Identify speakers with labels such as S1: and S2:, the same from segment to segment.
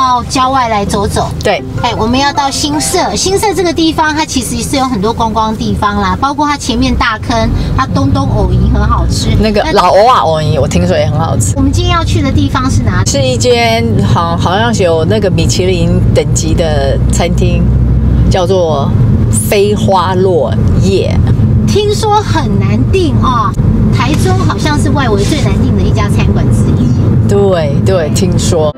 S1: 到郊外来走走。
S2: 对，
S1: 哎，我们要到新社，新社这个地方，它其实是有很多观光地方啦，包括它前面大坑，它东东藕姨很好吃。
S2: 那个老欧啊藕姨，我听说也很好吃。
S1: 我们今天要去的地方是哪里？
S2: 是一间好好像有那个米其林等级的餐厅，叫做飞花落叶。
S1: 听说很难订哦，台中好像是外围最难订的一家餐馆之一。
S2: 对对，听说。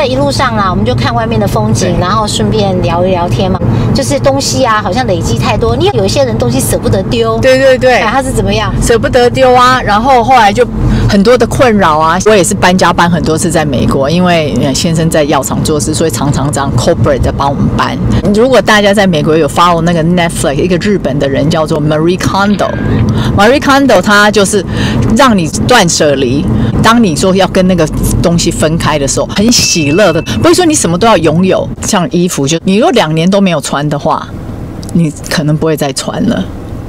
S1: 在一路上啦，我们就看外面的风景，然后顺便聊一聊天嘛。就是东西啊，好像累积太多，你有一些人东西舍不得丢。
S2: 对对对，
S1: 哎他是怎么样？
S2: 舍不得丢啊，然后后来就很多的困扰啊。我也是搬家搬很多次在美国，因为先生在药厂做事，所以常常这样 corporate 的帮我们搬。如果大家在美国有 follow 那个 Netflix 一个日本的人叫做 Marie Kondo，Marie Kondo 她就是让你断舍离。当你说要跟那个东西分开的时候，很喜乐的，不是说你什么都要拥有，像衣服，就你如果两年都没有穿的话，你可能不会再穿了。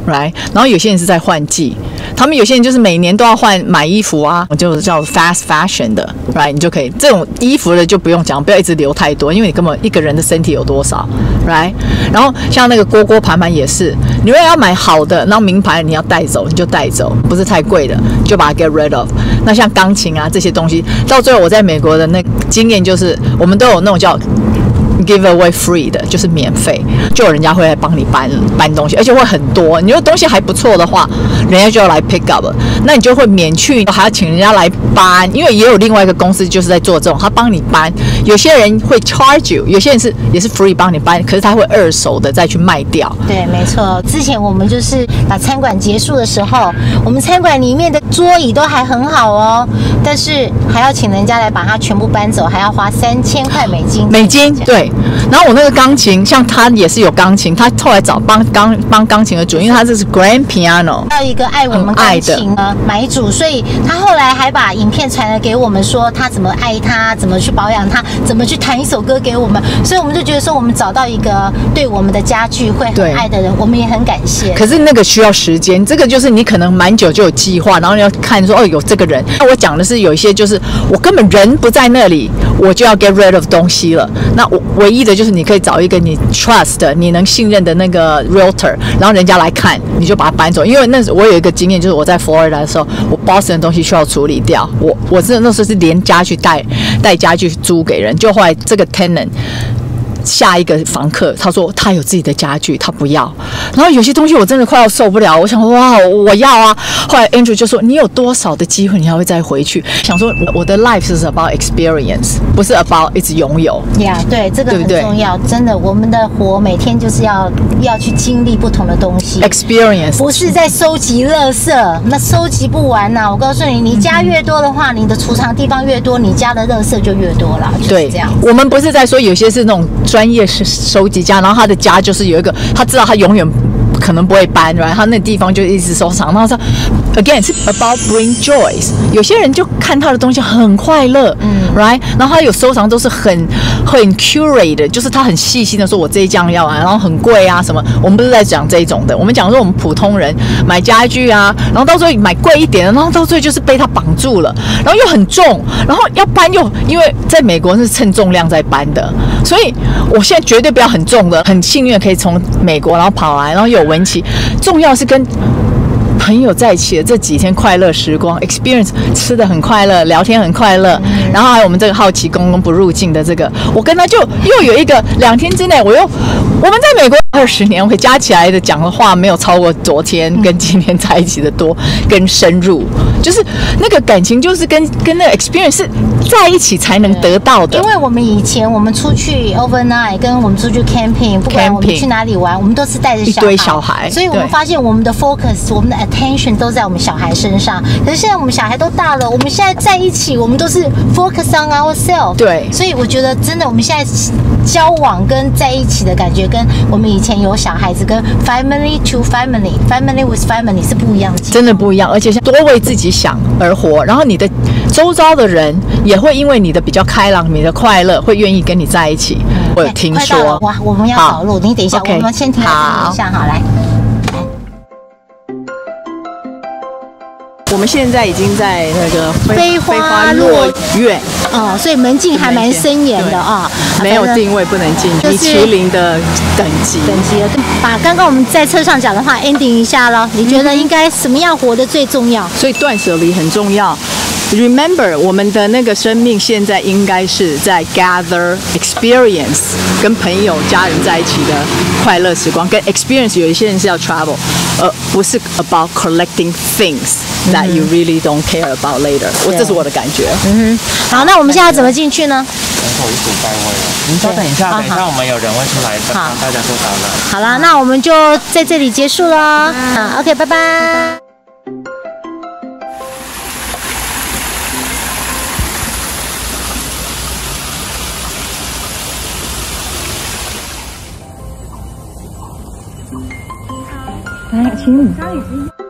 S2: right？然后有些人是在换季，他们有些人就是每年都要换买衣服啊，就叫 fast fashion 的，right？你就可以这种衣服的就不用讲，不要一直留太多，因为你根本一个人的身体有多少，right？然后像那个锅锅盘盘也是，你如果要买好的，然后名牌你要带走，你就带走，不是太贵的就把它 get rid of。那像钢琴啊这些东西，到最后我在美国的那经验就是，我们都有那种叫。Give away free 的，就是免费，就有人家会来帮你搬搬东西，而且会很多。你如果东西还不错的话，人家就要来 pick up，那你就会免去还要请人家来搬，因为也有另外一个公司就是在做这种，他帮你搬。有些人会 charge you，有些人是也是 free 帮你搬，可是他会二手的再去卖掉。
S1: 对，没错。之前我们就是把餐馆结束的时候，我们餐馆里面的桌椅都还很好哦，但是还要请人家来把它全部搬走，还要花三千块美金。
S2: 美金，对。然后我那个钢琴，像他也是有钢琴，他后来找帮钢帮钢琴的主，因为他这是 grand piano，
S1: 要一个爱我们钢琴的买主，所以他后来还把影片传来给我们，说他怎么爱他，怎么去保养他，怎么去弹一首歌给我们，所以我们就觉得说，我们找到一个对我们的家具会很爱的人，我们也很感谢。
S2: 可是那个需要时间，这个就是你可能蛮久就有计划，然后你要看说哦有这个人。那我讲的是有一些就是我根本人不在那里，我就要 get rid of 东西了。那我唯一的就是你可以找一个你 trust、你能信任的那个 realtor，然后人家来看，你就把它搬走。因为那我有一个经验，就是我在佛罗里达的时候，我 Boston 的东西需要处理掉，我我真的那时候是连家具带带家具租给人，就后来这个 tenant。下一个房客，他说他有自己的家具，他不要。然后有些东西我真的快要受不了，我想哇，我要啊。后来 Andrew 就说，你有多少的机会，你还会再回去？想说我的 life 是 about experience，不是 about 一直拥有。
S1: 呀，对，这个很重要，真的，我们的活每天就是要要去经历不同的东西。
S2: experience
S1: 不是在收集垃圾，那收集不完呐。我告诉你，你家越多的话，你的储藏地方越多，你家的垃圾就越多了。对，这样。
S2: 我们不是在说有些是那种。专业是收集家，然后他的家就是有一个，他知道他永远可能不会搬，right？他那地方就一直收藏。然后说，again 是 about bring joys。有些人就看他的东西很快乐，嗯，right？然后他有收藏都是很很 curate，就是他很细心的说，我这一样要啊，然后很贵啊什么。我们不是在讲这一种的，我们讲说我们普通人买家具啊，然后到最后买贵一点的，然后到最后就是被他绑住了，然后又很重，然后要搬又因为在美国是称重量在搬的，所以。我现在绝对不要很重的，很幸运可以从美国然后跑来，然后有文琪，重要是跟朋友在一起的这几天快乐时光，experience 吃的很快乐，聊天很快乐，然后还有我们这个好奇公公不入境的这个，我跟他就又有一个两天之内，我又我们在美国。二十年我加起来的讲的话没有超过昨天跟今天在一起的多，更深入，就是那个感情就是跟跟那 experience 是在一起才能得到的。
S1: 因为我们以前我们出去 overnight，跟我们出去 camping，不管我们去哪里玩，我们都是带着
S2: 一堆小孩，
S1: 所以我们发现我们的 focus，我们的 attention 都在我们小孩身上。可是现在我们小孩都大了，我们现在在一起，我们都是 focus on ourselves。
S2: 对，
S1: 所以我觉得真的我们现在交往跟在一起的感觉，跟我们以以前有小孩子跟 family to family family with family 是不一样的，
S2: 真的不一样，而且是多为自己想而活，然后你的周遭的人也会因为你的比较开朗，你的快乐会愿意跟你在一起。我有听说，
S1: 哇，我们要走路，你等一下，我们先停一下，好来。
S2: 我们现在已经在那个
S1: 飞花落
S2: 院，
S1: 哦，所以门禁还蛮森严的啊，
S2: 没有定位不能进，米其林的等级。
S1: 等级。把刚刚我们在车上讲的话 ending 一下了，你觉得应该什么样活得最重要？
S2: 所以断舍离很重要。Remember，我们的那个生命现在应该是在 gather experience，跟朋友、家人在一起的快乐时光。跟 experience 有一些人是要 travel，呃，不是 about collecting things that you really don't care about later。我这是我的感觉。
S1: 嗯哼。好，那我们现在怎么进去呢？
S3: 门口一组待会了，您稍等一下，等一下我们有人会出来帮大家做导览。
S1: 好啦，那我们就在这里结束了。好，OK，拜拜。哎，亲。